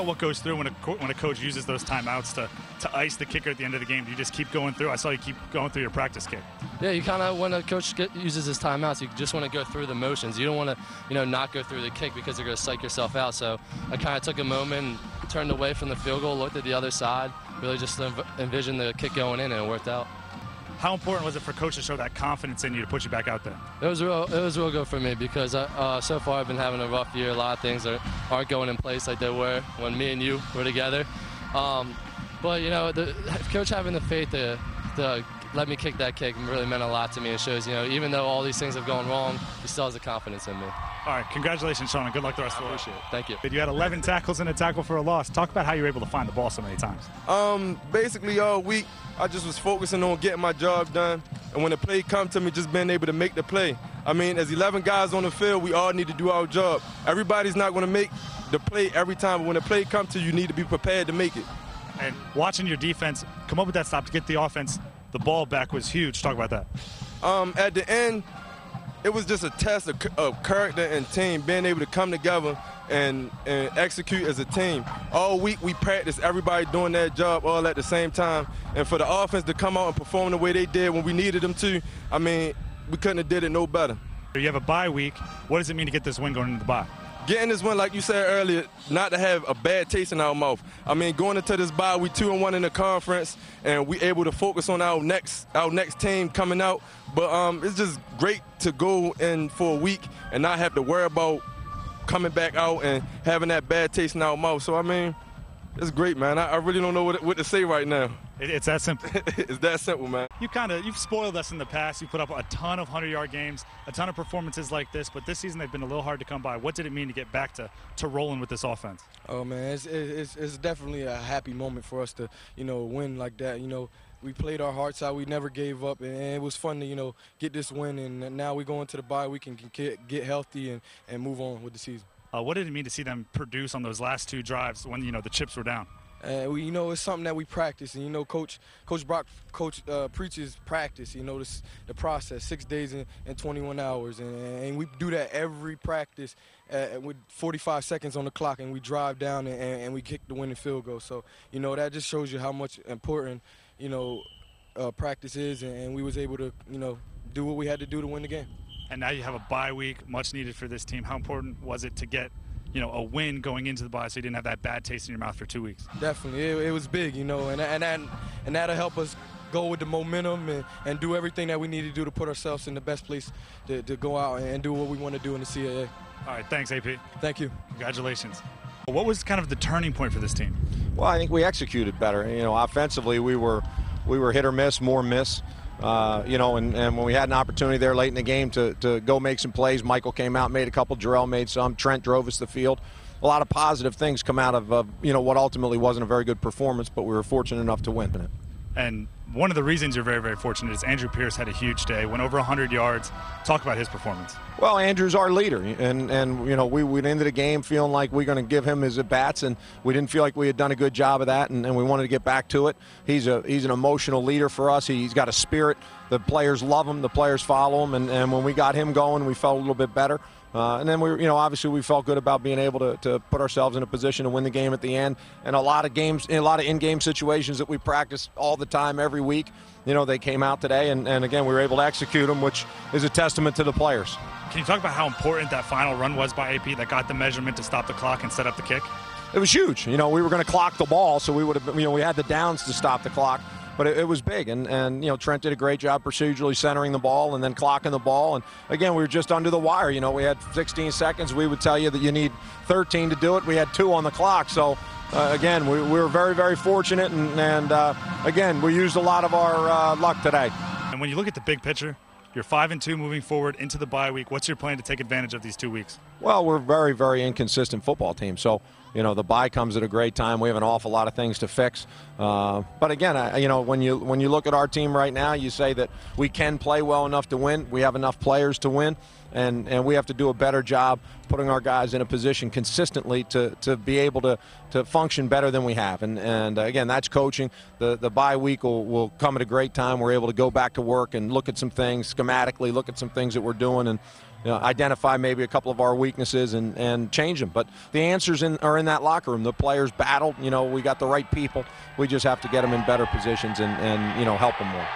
about what goes through when a when a coach uses those timeouts to to ice the kicker at the end of the game. Do you just keep going through? I saw you keep going through your practice kick. Yeah, you kind of when a coach get, uses his timeouts, you just want to go through the motions. You don't want to, you know, not go through the kick because you're going to psych yourself out. So I kind of took a moment, and turned away from the field goal, looked at the other side, really just env- envisioned the kick going in, and it worked out. How important was it for coach to show that confidence in you to put you back out there? It was real. It was real good for me because uh, uh, so far I've been having a rough year. A lot of things are, aren't going in place like they were when me and you were together. Um, but you know, the coach having the faith to, to let me kick that kick really meant a lot to me. It shows, you know, even though all these things have gone wrong, he still has the confidence in me. All right, congratulations, Sean, and good luck the rest of the way. Appreciate it. Thank you. You had 11 tackles and a tackle for a loss. Talk about how you were able to find the ball so many times. Um, basically all week I just was focusing on getting my job done, and when the play come to me, just being able to make the play. I mean, as 11 guys on the field, we all need to do our job. Everybody's not going to make the play every time, but when the play come to you, you need to be prepared to make it. And watching your defense come up with that stop to get the offense the ball back was huge. Talk about that. Um, at the end, it was just a test of, of character and team, being able to come together and, and execute as a team. All week we practiced, everybody doing their job all at the same time. And for the offense to come out and perform the way they did when we needed them to, I mean, we couldn't have did it no better. You have a bye week. What does it mean to get this win going into the bye? Getting this one, like you said earlier, not to have a bad taste in our mouth. I mean, going into this bye, we two and one in the conference, and we able to focus on our next our next team coming out. But um, it's just great to go in for a week and not have to worry about coming back out and having that bad taste in our mouth. So I mean, it's great, man. I, I really don't know what, what to say right now. It, it's that simple. it's that simple, man. You kind of you've spoiled us in the past. You put up a ton of hundred yard games, a ton of performances like this, but this season they've been a little hard to come by. What did it mean to get back to to rolling with this offense? Oh man, it's, it's it's definitely a happy moment for us to you know win like that. You know, we played our hearts out. We never gave up, and it was fun to you know get this win. And now we go into the bye. We can get get healthy and and move on with the season. Uh, what did it mean to see them produce on those last two drives when you know the chips were down? And we, you know, it's something that we practice, and you know, Coach Coach Brock Coach uh, preaches practice. You know, this, the process, six days and, and 21 hours, and, and, we do that every practice uh, with 45 seconds on the clock, and we drive down and, and, we kick the winning field goal. So, you know, that just shows you how much important, you know, uh, practice is, and we was able to, you know, do what we had to do to win the game. And now you have a bye week, much needed for this team. How important was it to get you know, a win going into the bye, so you didn't have that bad taste in your mouth for two weeks. Definitely, it, it was big, you know, and and and, and that'll help us go with the momentum and, and do everything that we need to do to put ourselves in the best place to, to go out and do what we want to do in the CAA. All right, thanks, AP. Thank you. Congratulations. What was kind of the turning point for this team? Well, I think we executed better. You know, offensively, we were we were hit or miss, more miss. Uh, you know, and, and when we had an opportunity there late in the game to, to go make some plays, Michael came out, made a couple, Jarrell made some, Trent drove us the field. A lot of positive things come out of, uh, you know, what ultimately wasn't a very good performance, but we were fortunate enough to win it. And one of the reasons you're very, very fortunate is Andrew Pierce had a huge day, went over 100 yards. Talk about his performance. Well, Andrew's our leader, and and you know we went into the game feeling like we are going to give him his at bats, and we didn't feel like we had done a good job of that, and, and we wanted to get back to it. He's a he's an emotional leader for us. He's got a spirit. The players love him. The players follow him, and, and when we got him going, we felt a little bit better. Uh, and then we, you know, obviously we felt good about being able to, to put ourselves in a position to win the game at the end. And a lot of games, a lot of in-game situations that we practice all the time, every week. You know, they came out today, and, and again, we were able to execute them, which is a testament to the players. Can you talk about how important that final run was by AP that got the measurement to stop the clock and set up the kick? It was huge. You know, we were going to clock the ball, so we would have, you know, we had the downs to stop the clock but it, it, was big. And, and, you know, Trent did a great job procedurally centering the ball and then clocking the ball. And again, we were just under the wire. You know, we had 16 seconds. We would tell you that you need 13 to do it. We had two on the clock. So, uh, again, we, we, were very, very fortunate. And, and uh, again, we used a lot of our uh, luck today. And when you look at the big picture, you're five and two moving forward into the bye week. What's your plan to take advantage of these two weeks? Well, we're very, very inconsistent football team. So you know the bye comes at a great time. We have an awful lot of things to fix. Uh, but again, I, you know when you when you look at our team right now, you say that we can play well enough to win. We have enough players to win, and and we have to do a better job putting our guys in a position consistently to, to be able to, to function better than we have. And and uh, again, that's coaching. The the bye week will, will come at a great time. We're able to go back to work and look at some things schematically, look at some things that we're doing and you know, identify maybe a couple of our weaknesses and, and change them. But the answers in, are in that locker room. The players battled. You know, we got the right people. We just have to get them in better positions and, and you know help them more.